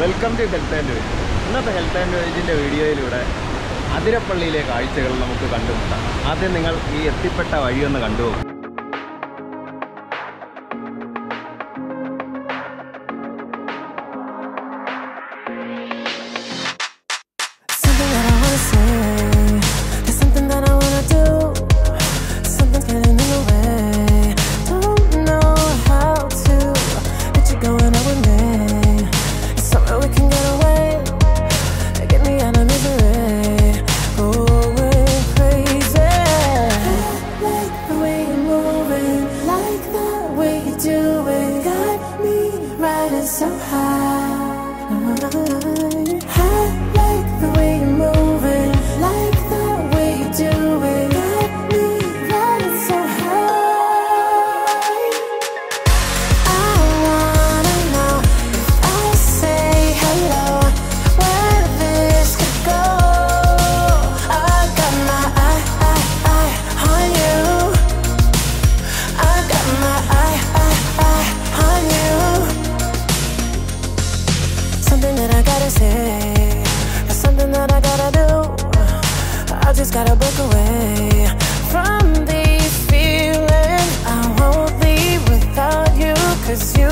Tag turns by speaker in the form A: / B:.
A: Welcome to health and wage ഇന്നത്തെ health and വേജിന്റെ വീഡിയോയിലൂടെ അതിരപ്പള്ളിയിലെ കാഴ്ചകൾ നമുക്ക് കണ്ടുമുട്ടാം. ആദ്യം നിങ്ങൾ ഈ എത്തിപ്പെട്ട വഴിയൊന്ന് കണ്ടുപോകും
B: It's so high. crazy It's something that I gotta do. I just gotta break away From these feelings. I won't leave without you Cause you